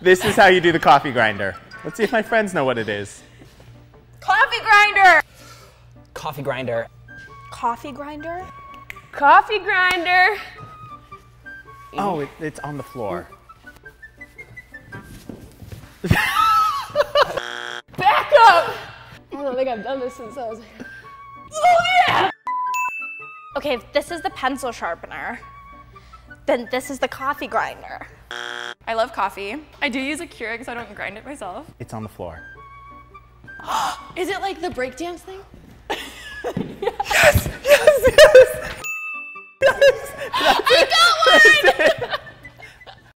This is how you do the coffee grinder. Let's see if my friends know what it is. Coffee grinder. Coffee grinder. Coffee grinder. Coffee grinder. Oh, it, it's on the floor. Back up. I don't think I've done this since I was. Oh yeah. Okay, if this is the pencil sharpener, then this is the coffee grinder. I love coffee. I do use a Keurig so I don't grind it myself. It's on the floor. Is it like the breakdance thing? Yes, yes, yes. yes. I got one.